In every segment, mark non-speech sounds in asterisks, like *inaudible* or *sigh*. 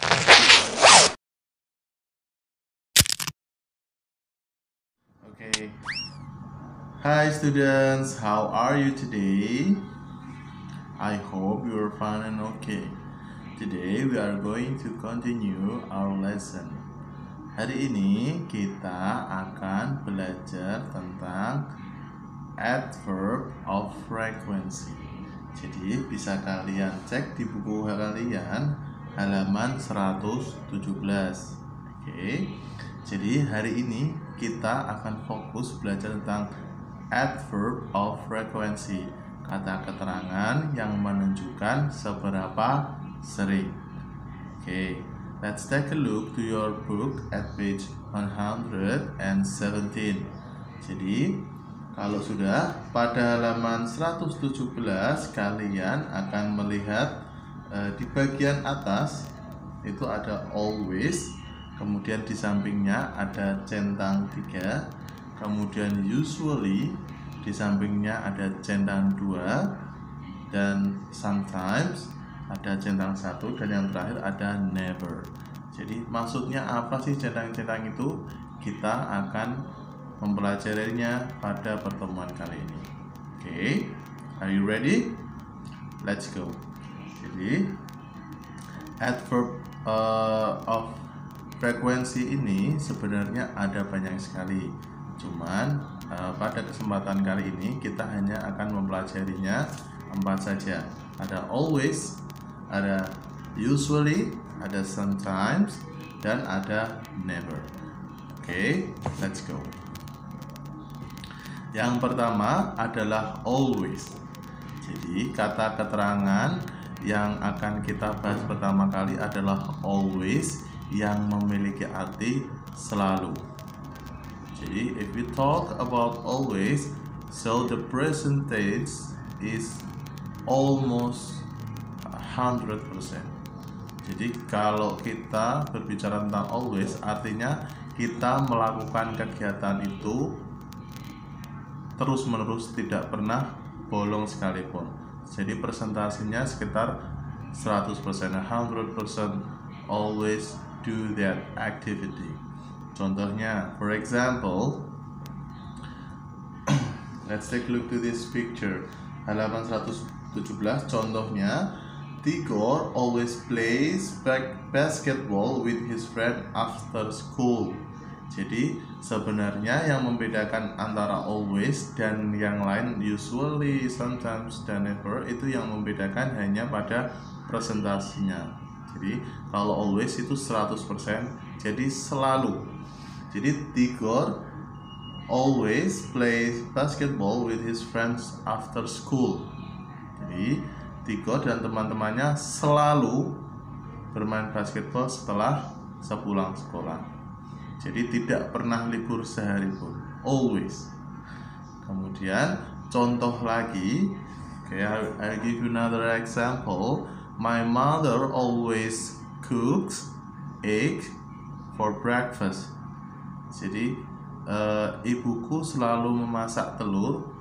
Okay. Hi students, how are you today? I hope you are fine and okay. Today we are going to continue our lesson. Hari ini kita akan belajar tentang adverb of frequency. Jadi bisa kalian cek di buku kalian halaman 117. Oke. Jadi hari ini kita akan fokus belajar tentang adverb of frequency, kata keterangan yang menunjukkan seberapa sering. Oke, let's take a look to your book at page 117. Jadi, kalau sudah pada halaman 117 kalian akan melihat eh, di bagian atas itu ada always kemudian di sampingnya ada centang tiga kemudian usually di sampingnya ada centang dua dan sometimes ada centang satu dan yang terakhir ada never. Jadi maksudnya apa sih centang-centang itu? Kita akan mempelajarinya pada pertemuan kali ini. Oke okay. are you ready? Let's go jadi adverb uh, of frekuensi ini sebenarnya ada banyak sekali. Cuman uh, pada kesempatan kali ini kita hanya akan mempelajarinya empat saja. Ada always ada usually ada sometimes dan ada never. Oke okay, let's go. Yang pertama adalah always. Jadi kata keterangan yang akan kita bahas pertama kali adalah always yang memiliki arti selalu. Jadi, if we talk about always, so the present tense is almost 100%. Jadi, kalau kita berbicara tentang always, artinya kita melakukan kegiatan itu terus-menerus tidak pernah bolong sekalipun. Jadi, presentasinya sekitar 100%, 100% always do that activity. Contohnya, for example, *clears throat* let's take a look to this picture. Halaman 117 contohnya, Tigor always plays basketball with his friend after school. Jadi sebenarnya yang membedakan antara always dan yang lain usually, sometimes dan never itu yang membedakan hanya pada presentasinya. Jadi kalau always itu 100% jadi selalu. Jadi Tigor always plays basketball with his friends after school. Jadi Tigor dan teman-temannya selalu bermain basketball setelah sepulang sekolah jadi tidak pernah libur sehari pun always kemudian contoh lagi okay I give you another example My mother always cooks egg for breakfast. Jadi uh, ibuku selalu memasak telur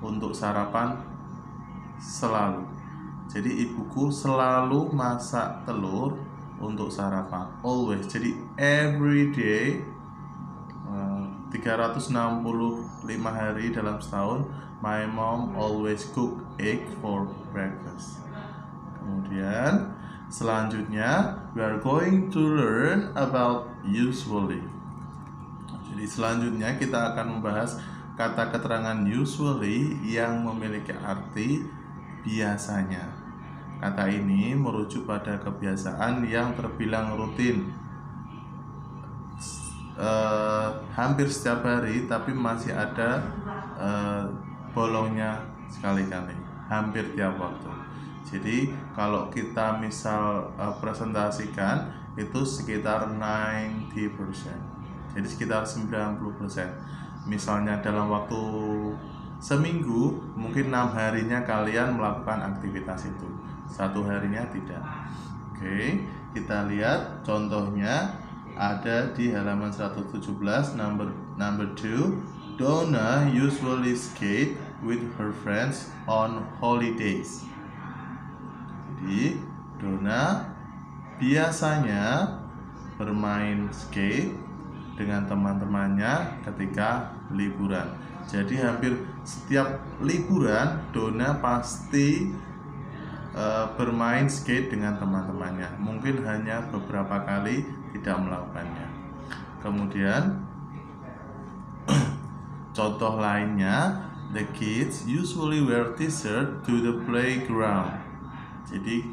untuk sarapan selalu. Jadi ibuku selalu masak telur untuk sarapan. Always. Jadi every day uh, 365 hari dalam setahun my mom always cook egg for breakfast. Kemudian selanjutnya we are going to learn about usually. Jadi selanjutnya kita akan membahas kata keterangan usually yang memiliki arti biasanya. Kata ini merujuk pada kebiasaan yang terbilang rutin. Uh, hampir setiap hari tapi masih ada uh, bolongnya sekali-kali. Hampir tiap waktu. Jadi kalau kita misal uh, presentasikan itu sekitar 90% jadi sekitar 90% misalnya dalam waktu seminggu mungkin enam harinya kalian melakukan aktivitas itu. Satu harinya tidak. Oke kita lihat contohnya. Ada di halaman 117 number number 2 Donna usually skate with her friends on holidays. Jadi Dona biasanya bermain skate dengan teman-temannya ketika liburan. Jadi hampir setiap liburan Dona pasti uh, bermain skate dengan teman-temannya. Mungkin hanya beberapa kali tidak melakukannya. Kemudian *clears throat* contoh lainnya, the kids usually wear t-shirt to the playground. Jadi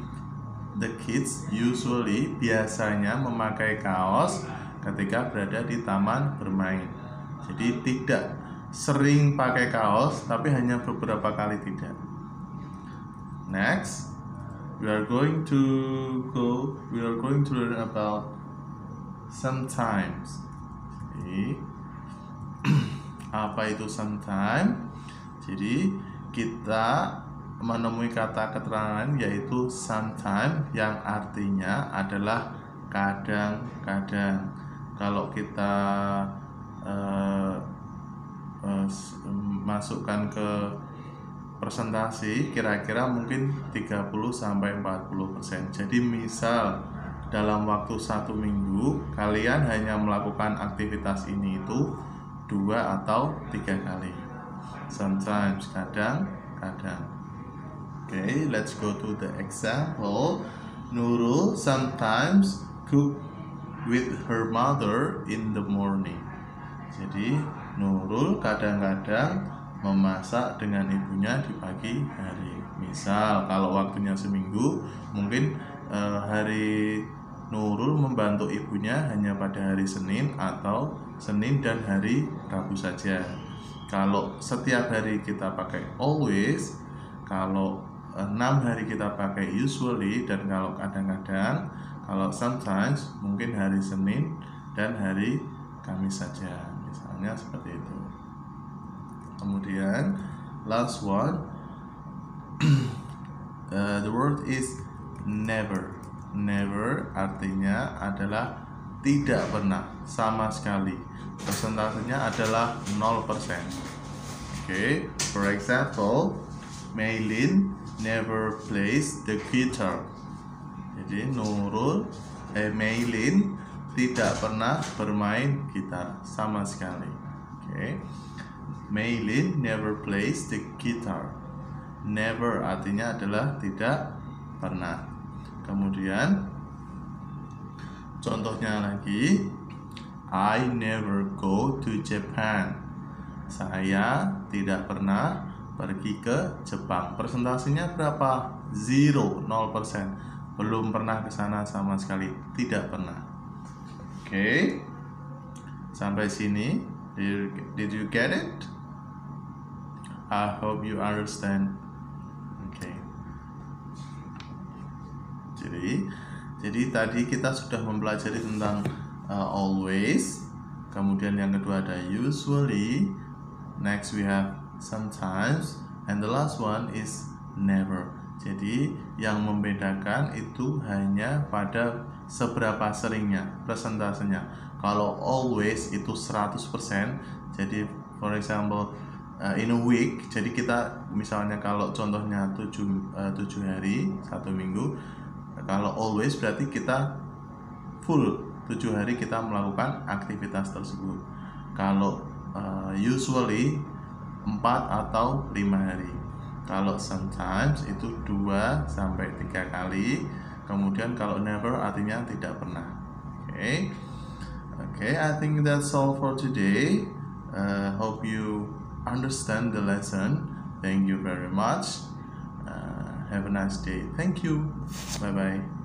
the kids usually biasanya memakai kaos ketika berada di taman bermain. Jadi tidak sering pakai kaos tapi hanya beberapa kali tidak. Next, we are going to go we are going to learn about sometimes. Jadi *clears throat* apa itu sometimes? Jadi kita menemui kata keterangan yaitu sometimes yang artinya adalah kadang-kadang. Kalau kita uh, masukkan ke presentasi kira-kira mungkin 30 sampai 40%. Jadi misal dalam waktu satu minggu kalian hanya melakukan aktivitas ini itu dua atau tiga kali. Sometimes kadang kadang. Oke, okay, let's go to the example. Nurul sometimes cook with her mother in the morning. Jadi Nurul kadang-kadang memasak dengan ibunya di pagi hari. Misal kalau waktunya seminggu, mungkin eh, hari Nurul membantu ibunya hanya pada hari Senin atau Senin dan hari Rabu saja. Kalau setiap hari kita pakai always, kalau enam hari kita pakai usually dan kalau kadang-kadang, kalau sometimes mungkin hari Senin dan hari Kamis saja misalnya seperti itu. Kemudian last one. Uh, *clears throat* the word is never. Never artinya adalah tidak pernah sama sekali. Persentasenya adalah 0% oke okay. for example Maylin never plays the guitar. Jadi Nurul eh Maylin tidak pernah bermain gitar sama sekali. Oke. Okay. Maylin never plays the guitar. Never artinya adalah tidak pernah. Kemudian contohnya lagi I never go to Japan. Saya tidak pernah pergi ke Jepang. Presentasinya berapa? Zero, 0%. Belum pernah ke sana sama sekali. Tidak pernah okay. sampai sini. Did you, get it? I hope you understand. Okay. jadi jadi tadi kita sudah mempelajari tentang uh, always. Kemudian yang kedua ada usually. Next we have sometimes. And the last one is never jadi yang membedakan itu hanya pada seberapa seringnya presentasenya kalau always itu 100% jadi for example uh, in a week jadi kita misalnya kalau contohnya 7 uh, 7 hari satu minggu kalau always berarti kita full 7 hari kita melakukan aktivitas tersebut. Kalau uh, usually 4 atau 5 hari kalau sometimes itu 2 sampai 3 kali Kemudian kalau never artinya tidak pernah. Oke. Okay. Okay, I think that's all for today. Uh, hope you understand the lesson. Thank you very much. Uh, have a nice day. Thank you. Bye bye.